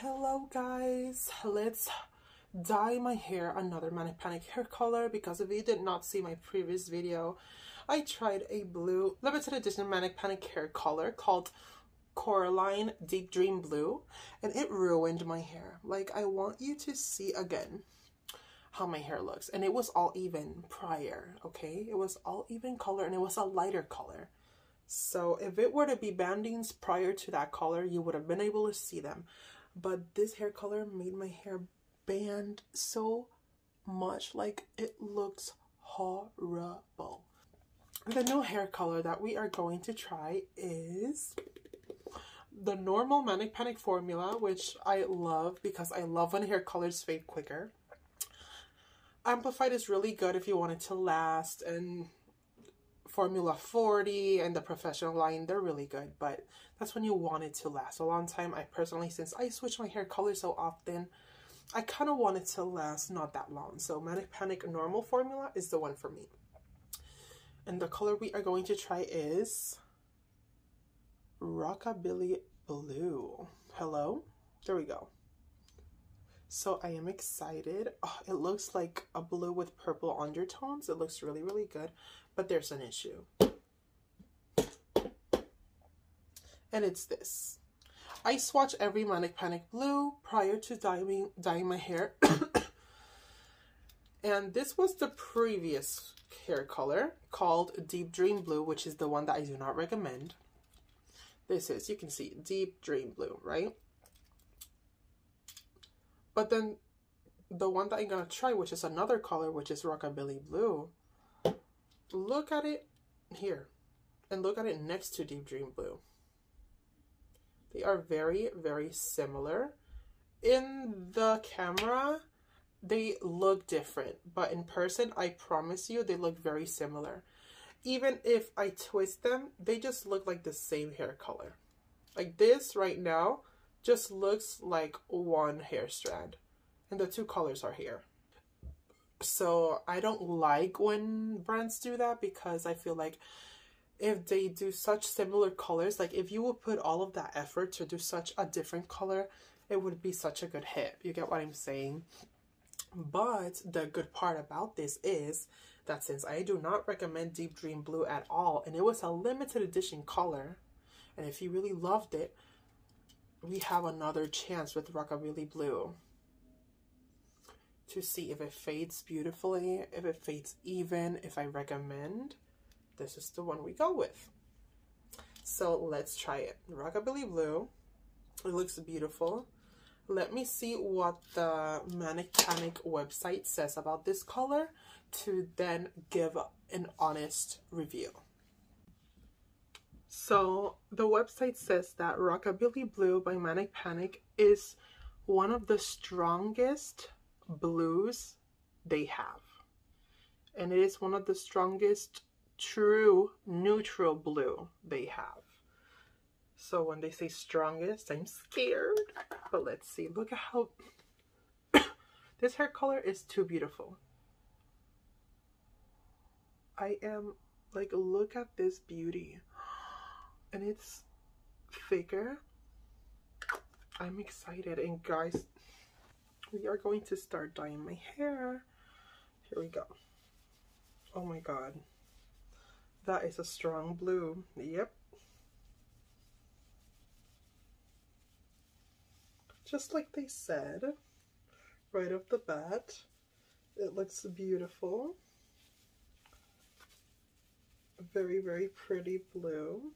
Hello guys, let's dye my hair another Manic Panic hair color because if you did not see my previous video, I tried a blue limited edition Manic Panic hair color called Coraline Deep Dream Blue and it ruined my hair. Like I want you to see again how my hair looks and it was all even prior, okay? It was all even color and it was a lighter color. So if it were to be bandings prior to that color, you would have been able to see them. But this hair color made my hair band so much. Like it looks horrible. The new hair color that we are going to try is the normal Manic Panic formula, which I love because I love when hair colors fade quicker. Amplified is really good if you want it to last and Formula 40 and the professional line, they're really good, but that's when you want it to last a long time. I personally, since I switch my hair color so often, I kind of want it to last not that long. So Manic Panic normal formula is the one for me. And the color we are going to try is Rockabilly Blue. Hello? There we go. So I am excited. Oh, it looks like a blue with purple undertones. It looks really, really good but there's an issue. And it's this. I swatch every Manic Panic Blue prior to dyeing, dyeing my hair. and this was the previous hair color called Deep Dream Blue, which is the one that I do not recommend. This is, you can see, Deep Dream Blue, right? But then the one that I'm going to try, which is another color, which is Rockabilly Blue, look at it here and look at it next to Deep Dream Blue. They are very, very similar. In the camera, they look different, but in person, I promise you, they look very similar. Even if I twist them, they just look like the same hair color. Like this right now just looks like one hair strand, and the two colors are here. So I don't like when brands do that because I feel like if they do such similar colors, like if you would put all of that effort to do such a different color, it would be such a good hit. You get what I'm saying? But the good part about this is that since I do not recommend Deep Dream Blue at all, and it was a limited edition color, and if you really loved it, we have another chance with Rockabilly Blue to see if it fades beautifully, if it fades even, if I recommend, this is the one we go with. So let's try it. Rockabilly Blue. It looks beautiful. Let me see what the Manic Panic website says about this color to then give an honest review. So the website says that Rockabilly Blue by Manic Panic is one of the strongest blues they have. And it is one of the strongest true neutral blue they have. So when they say strongest, I'm scared. But let's see. Look at how... this hair color is too beautiful. I am... Like, look at this beauty. And it's thicker. I'm excited. And guys, we are going to start dyeing my hair. Here we go. Oh my god. That is a strong blue. Yep. Just like they said, right off the bat, it looks beautiful. Very, very pretty blue.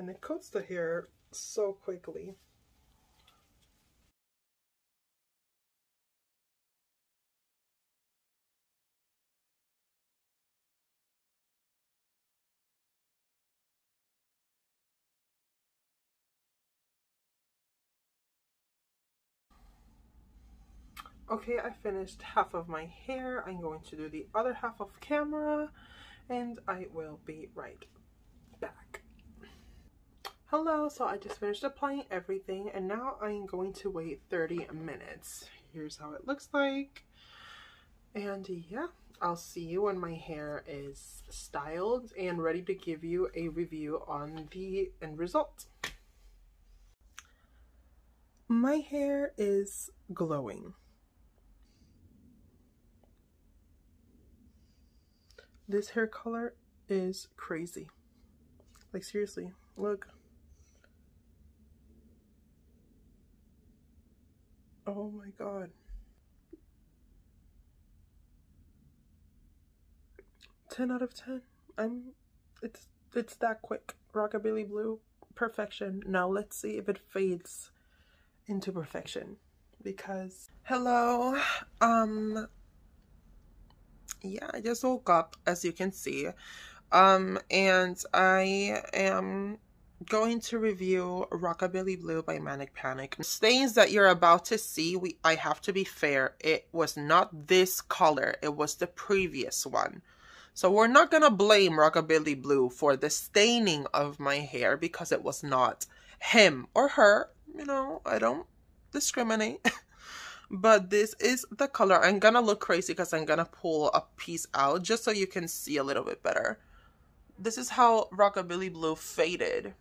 And it coats the hair so quickly. Okay, I finished half of my hair. I'm going to do the other half of camera and I will be right. Hello, so I just finished applying everything and now I'm going to wait 30 minutes. Here's how it looks like. And yeah, I'll see you when my hair is styled and ready to give you a review on the end result. my hair is glowing. This hair color is crazy. Like seriously, look. Oh my god. 10 out of 10. I'm it's it's that quick. Rockabilly blue perfection. Now let's see if it fades into perfection because hello um yeah, I just woke up as you can see. Um and I am going to review Rockabilly Blue by Manic Panic. Stains that you're about to see, we I have to be fair, it was not this color, it was the previous one. So we're not going to blame Rockabilly Blue for the staining of my hair because it was not him or her. You know, I don't discriminate. but this is the color. I'm going to look crazy because I'm going to pull a piece out just so you can see a little bit better. This is how Rockabilly Blue faded.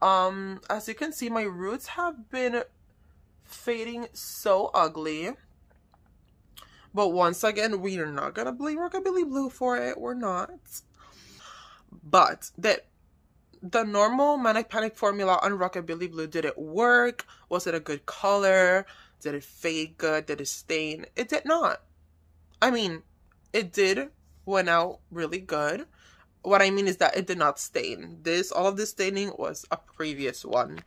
Um, as you can see, my roots have been fading so ugly. But once again, we are not gonna blame Rockabilly Blue for it. We're not. But that the normal Manic Panic formula on Rockabilly Blue, did it work? Was it a good color? Did it fade good? Did it stain? It did not. I mean, it did went out really good what I mean is that it did not stain. This, all of this staining was a previous one.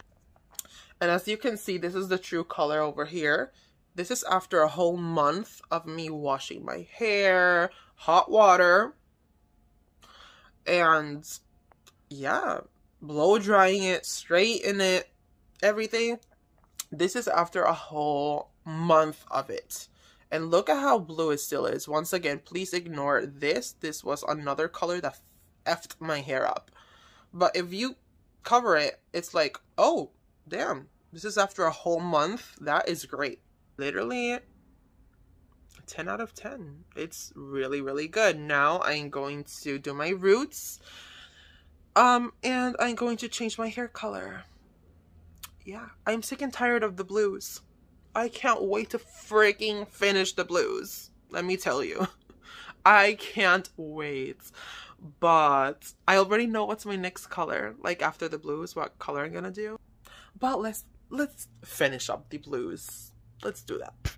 And as you can see, this is the true color over here. This is after a whole month of me washing my hair, hot water, and yeah, blow drying it, straighten it, everything. This is after a whole month of it. And look at how blue it still is. Once again, please ignore this. This was another color that effed my hair up. But if you cover it, it's like, oh, damn, this is after a whole month. That is great. Literally 10 out of 10. It's really, really good. Now I'm going to do my roots. Um, and I'm going to change my hair color. Yeah, I'm sick and tired of the blues. I can't wait to freaking finish the blues. Let me tell you. I can't wait but I already know what's my next color. Like after the blues, what color I'm gonna do. But let's let's finish up the blues. Let's do that.